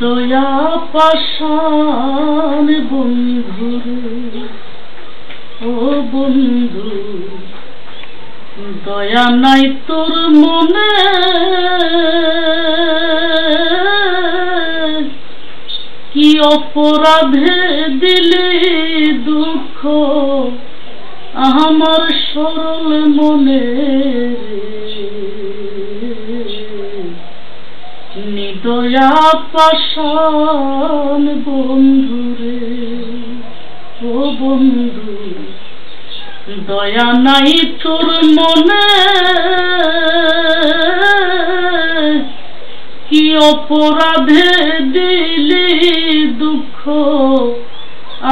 দয়া পাশান বন্ধুরে ও বন্ধু, দয়া নাই তোর মনে। কি অপরাধে দিলে দুঃখ আমার সরল মনে নিদয়া পাশান বন্ধুরে ও বন্ধু, দয়া নাই তোর মনে। কি অপরাধে দিলি দুঃখ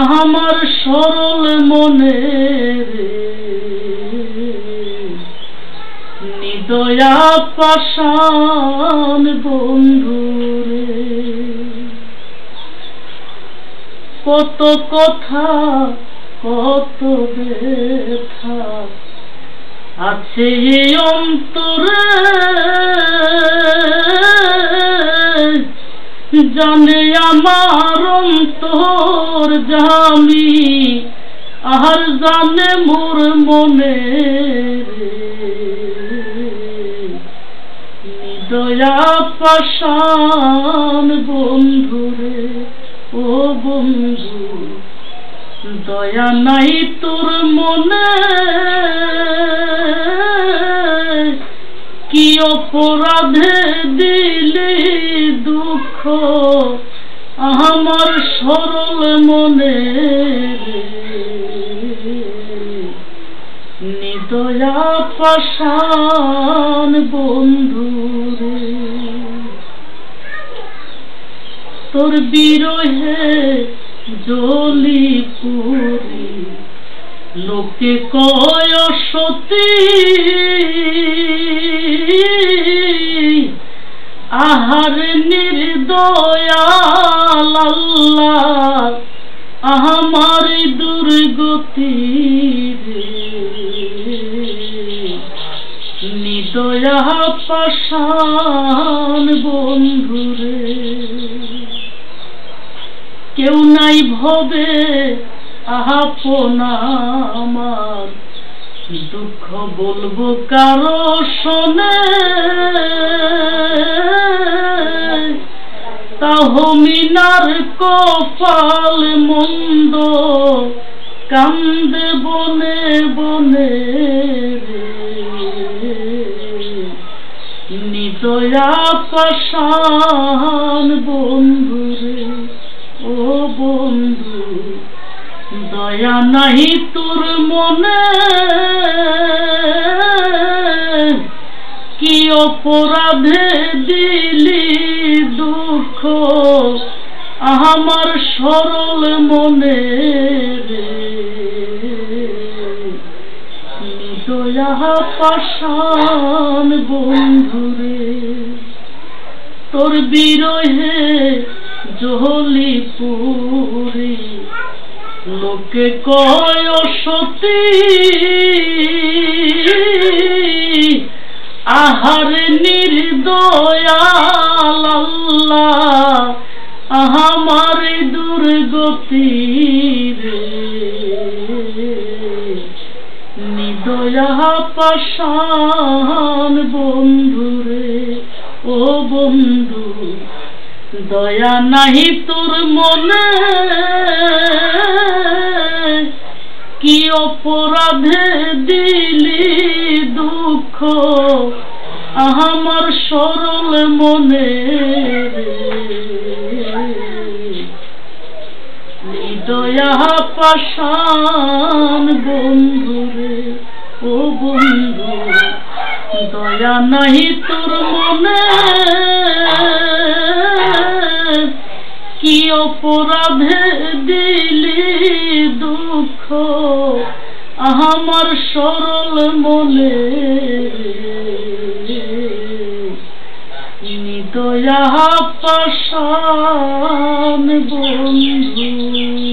আমার সরল মনে নিদয়া পাশান বন্ধুরে কত কথা, কত ব্যথা আছে এই অন্তরে। জানে আমার অন্তর জামি আর জানে মোর মনে দয়া পাশান বন্ধুরে, ও বন্ধু, দয়া নাই তোর মনে। কি অপরাধে দিলে দুঃখ আমার সরল মনে নিদয়া পাশান বন্ধুরে তোর বিরহে জলি পুরি। লোকে কয় সতী। আহার নির্দয়াল আল্লাহ, আমার দুর্গতি নিদয়া পাশান বন্ধুরে কেউ নাই ভবে আমার দুঃখ বলব কারও শোনে তাহমিনার কপাল মন্দ, কান্দে বনে বনে নিদয়া পাশান বন্ধুরে ও বন্ধু, দয়া নাই তোর মনে। কি অপরাধে দিলি দুঃখ? আমার সরল মনে দয়া পাশান বন্ধুরে তোর বিরহে জহলি পুরি লোকে কয় সতী, আহার নির্দয়াল আল্লাহ আমার দুর্গতি রে নিদয়া পাশান বন্ধুরে, ও বন্ধু দয়া নাহি তোর মনে। কি অপরাধে দিলি দুঃখ? আমার সরল মনে। দয়া পাশান বন্ধুরে ও বন্ধু, দয়া নাহি তোর মনে। অপরাধে দিলি দুঃখ আমার সরল মনে। নিতয়া পাশান বন্ধু।